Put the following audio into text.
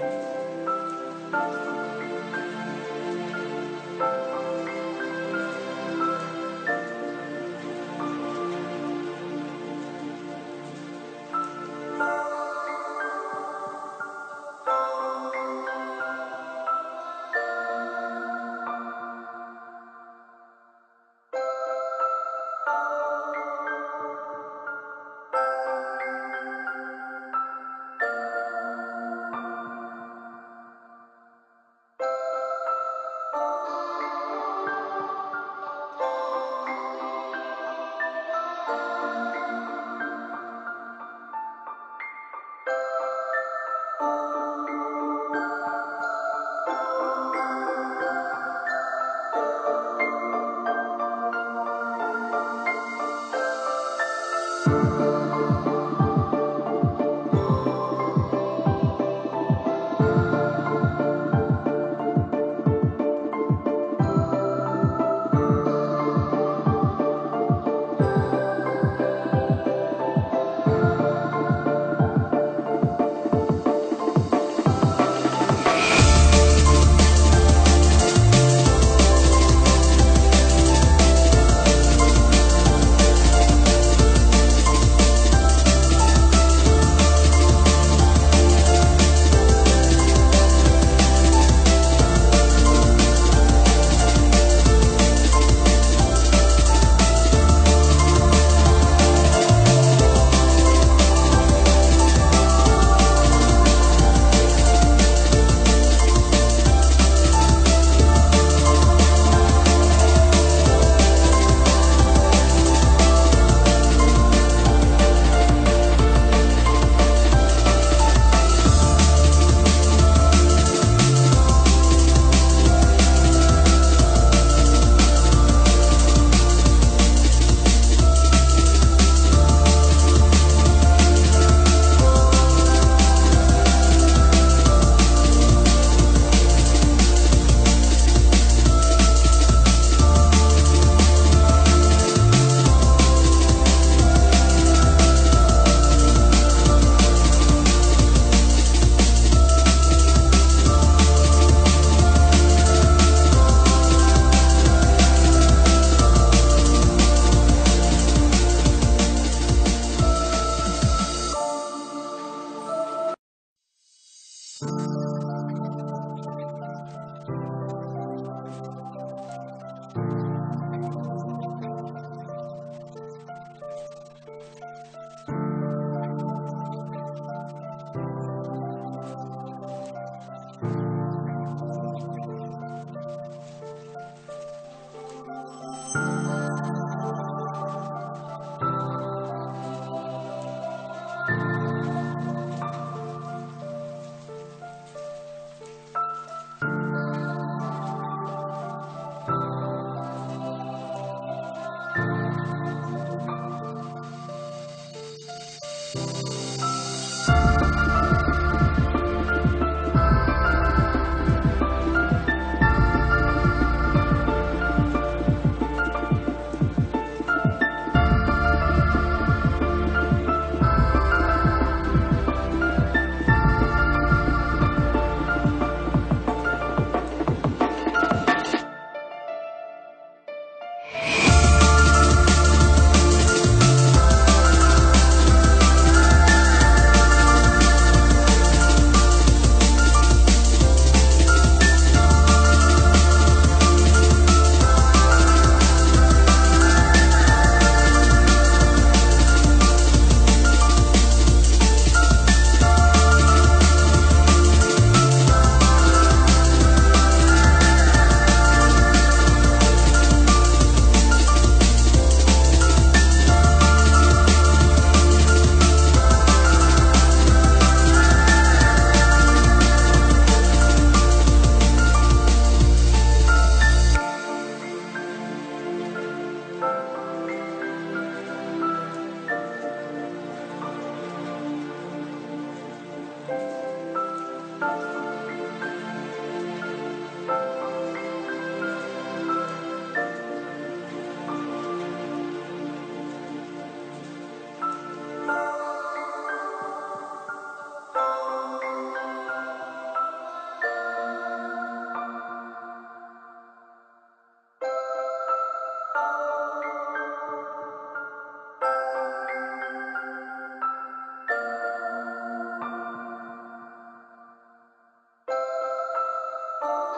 Thank you. Música Oh.